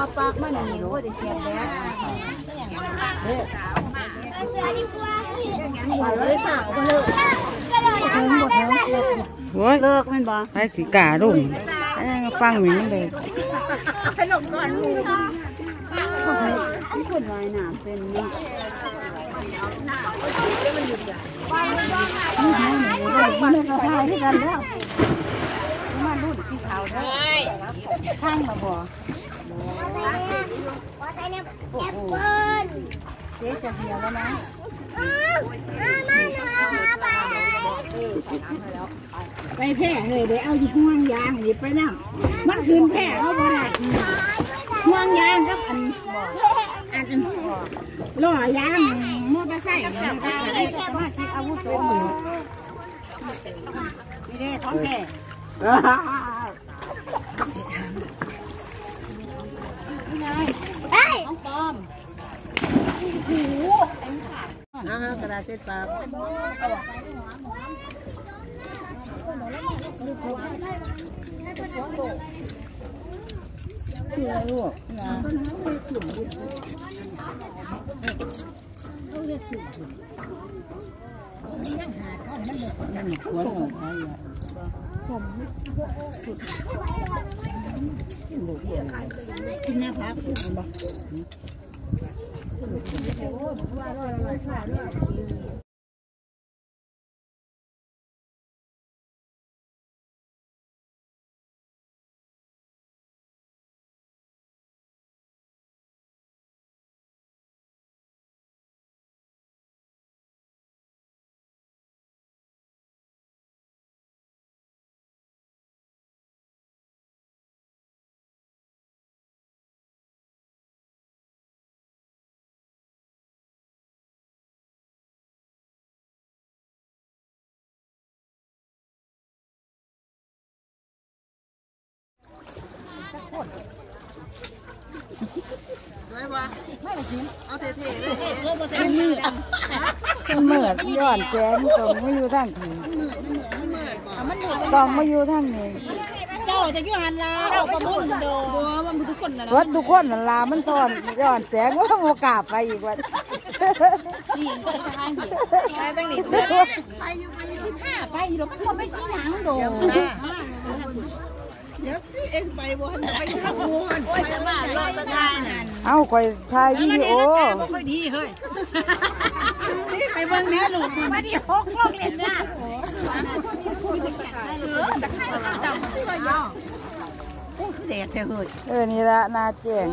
อปากมันนี่รู้จะเขียนแล้วไปเลยสาวมาเลยถึงหมดแล้วโอ้ยเลิกมันบ่ไปสิกาลุ่งเอ้ยฟังหมิ่นเลยขนมก่อนมูที่คนวายน้ำเป็นนี่นี่ไงมันกระพายที่กันแล้วมาดูที่เขาได้ช่างมาบ่โอ้โห เจ๊จะเดียวแล้วนะไปแพร่เลยเดี๋ยวเอาห่วงยางนี่ไปนั่งมันคืนแพร่เขาบ่ได้ห่วงยางกับอันอันอันล้อยางมอเตอร์ไซค์เนี่ยก็ใส่สมาชิกอาวุโสมือนี่เด้ท้องแพร่น้องปอมโอ้โหเต็มขาดอ่ากระดาษเช็ดปากคืออะไรลูกนะนั่นหัวหนูใครอะกินน้ำพักมันบ อ กมันมืดมันมืดย้อนแสงตรงไม่อยู่ทางนี้ตรงไม่อยู่ทางนี้เจ้าจะอยู่หันลาเอาประมุ่นโดบัวมันทุกคนนะรถทุกคนนั่นลามันทอนย้อนแสงว่าโอกาสไปอีกวันนี่ก็จะทางเดียวไปตั้งนี่ไปอยู่ไปอยู่ผ้าไปอยู่มันก็ไม่กี่หยังโด เดี๋ยวที่เอ็งไปบนไปทางบนไปบ้านรอดประทานนั่นเอาคอยถ่ายวิดีโอบ่ค่อยดีเฮ้ยนี่ไปเบิ่งแม่ลูกมาดิหกโลกเนี่ยนะโอ้คือแดดแท้เฮ้ยเออนี่ละนาแจ้ง